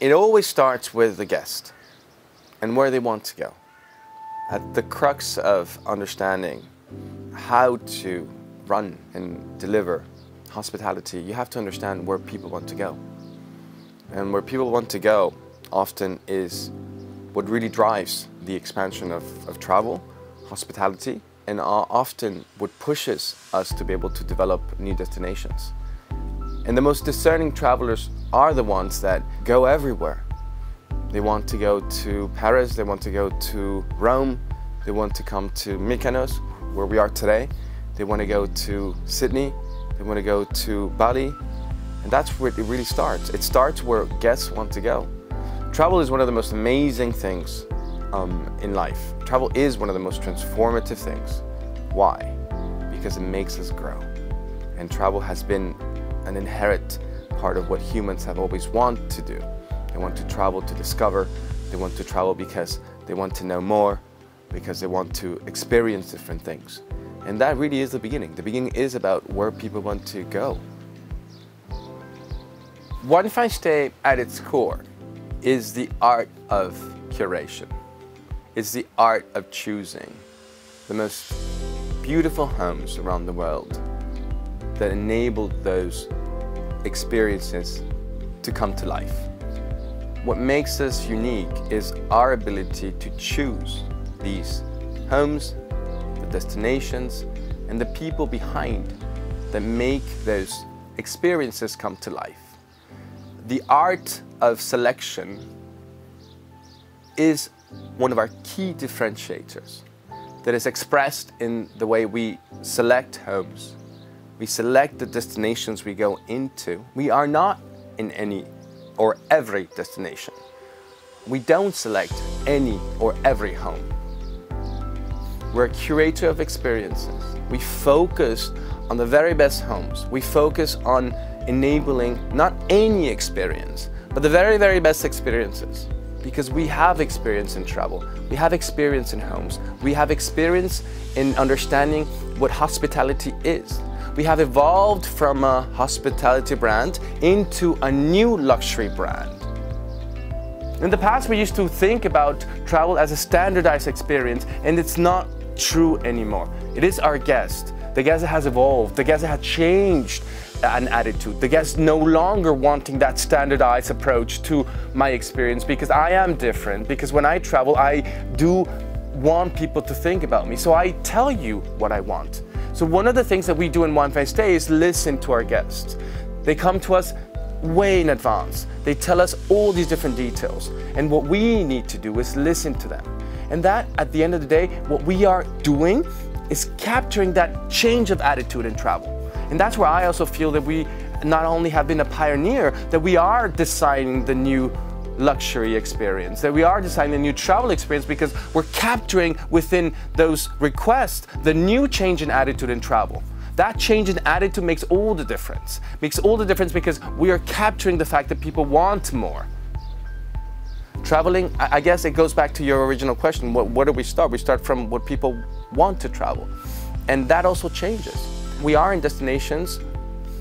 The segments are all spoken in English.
It always starts with the guest and where they want to go. At the crux of understanding how to run and deliver hospitality, you have to understand where people want to go. And where people want to go often is what really drives the expansion of, of travel, hospitality, and often what pushes us to be able to develop new destinations. And the most discerning travelers are the ones that go everywhere. They want to go to Paris, they want to go to Rome, they want to come to Mykonos, where we are today. They want to go to Sydney, they want to go to Bali, and that's where it really starts. It starts where guests want to go. Travel is one of the most amazing things um, in life. Travel is one of the most transformative things. Why? Because it makes us grow. And travel has been an inherent part of what humans have always wanted to do. They want to travel to discover, they want to travel because they want to know more, because they want to experience different things. And that really is the beginning. The beginning is about where people want to go. onefinestay at its core is the art of curation. It's the art of choosing the most beautiful homes around the world that enable those experiences to come to life. What makes us unique is our ability to choose these homes, the destinations, and the people behind that make those experiences come to life. The art of selection is one of our key differentiators that is expressed in the way we select homes. We select the destinations we go into. We are not in any or every destination. We don't select any or every home. We're a curator of experiences. We focus on the very best homes. We focus on enabling not any experience, but the very, very best experiences. Because we have experience in travel, we have experience in homes, we have experience in understanding what hospitality is. We have evolved from a hospitality brand into a new luxury brand. In the past, we used to think about travel as a standardized experience, and it's not true anymore. It is our guest. The guest has evolved, the guest has changed an attitude. The guest no longer wanting that standardized approach to my experience because I am different. Because when I travel, I do want people to think about me. So I tell you what I want. So one of the things that we do in onefinestay is listen to our guests. They come to us way in advance. They tell us all these different details. And what we need to do is listen to them. And that, at the end of the day, what we are doing is capturing that change of attitude in travel. And that's where I also feel that we not only have been a pioneer, that we are designing the new luxury experience, that we are designing a new travel experience because we're capturing within those requests the new change in attitude in travel. That change in attitude makes all the difference. Makes all the difference because we are capturing the fact that people want more. Traveling, I guess it goes back to your original question. What, where do we start? We start from what people want to travel. And that also changes. We are in destinations.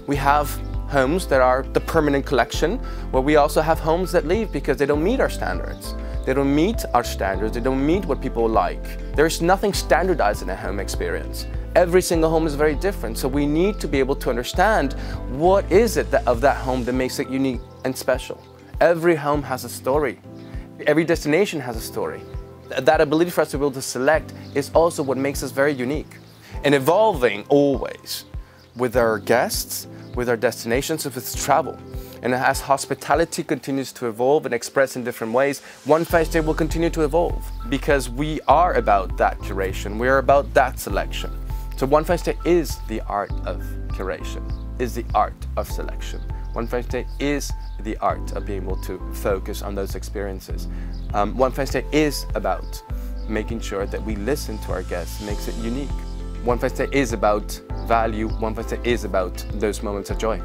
We have homes that are the permanent collection, where we also have homes that leave because they don't meet our standards. They don't meet our standards, they don't meet what people like. There's nothing standardized in a home experience. Every single home is very different, so we need to be able to understand what is it that, of that home that makes it unique and special. Every home has a story. Every destination has a story. That ability for us to be able to select is also what makes us very unique and evolving always with our guests, with our destinations, with travel. And as hospitality continues to evolve and express in different ways, onefinestay will continue to evolve because we are about that curation. We are about that selection. So onefinestay is the art of curation, is the art of selection. onefinestay is the art of being able to focus on those experiences. Um, onefinestay is about making sure that we listen to our guests, makes it unique. One Fine Stay is about value, onefinestay is about those moments of joy.